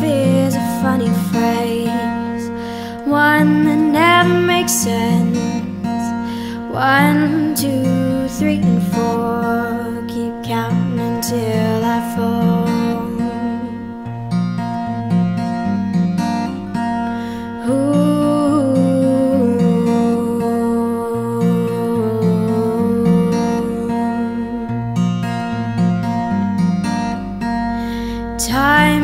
Is a funny phrase, one that never makes sense. One, two, three, and four. Keep counting until I fall. Time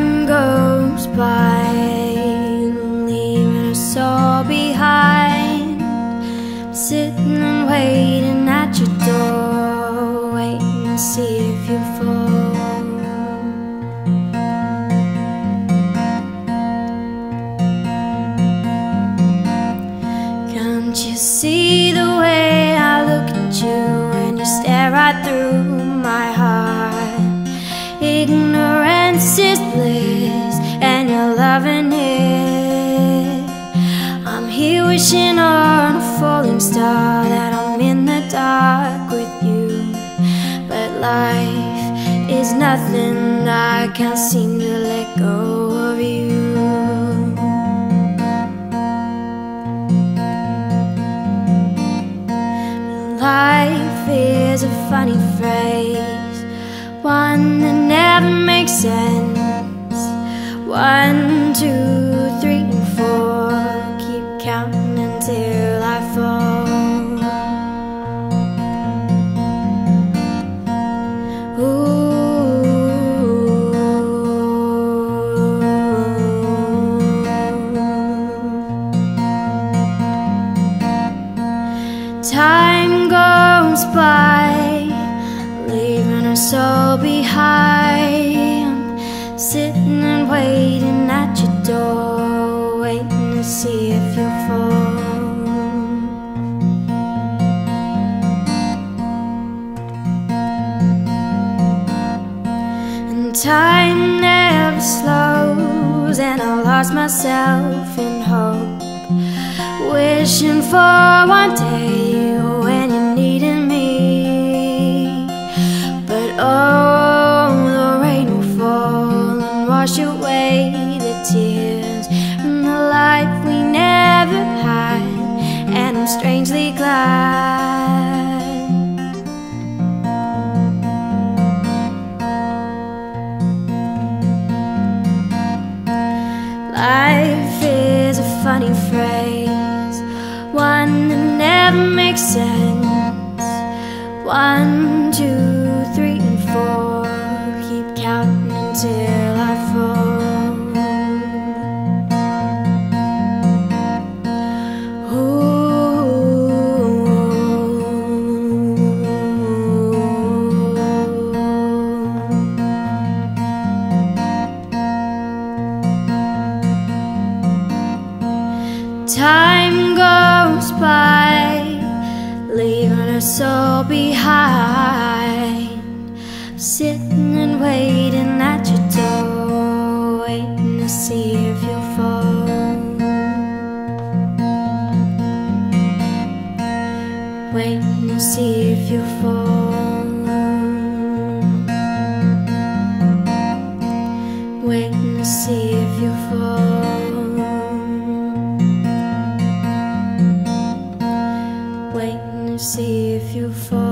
Sitting and waiting at your door, waiting to see if you fall. Can't you see the way I look at you And you stare right through my heart? Ignorance is bliss, and you're loving it. I'm here wishing on is nothing, I can't seem to let go of you. Life is a funny phrase, one that never makes sense. One, two, Time goes by, leaving us all behind. Sitting and waiting at your door, waiting to see if you fall. And time never slows, and I lost myself in hope. Wishing for one day tears from the life we never had. And I'm strangely glad. Life is a funny phrase, one that never makes sense. One, two, three, and four. Time goes by, leaving us all behind. Sitting and waiting at your door, waiting to see if you'll fall. Waiting to see if you'll fall. You fall.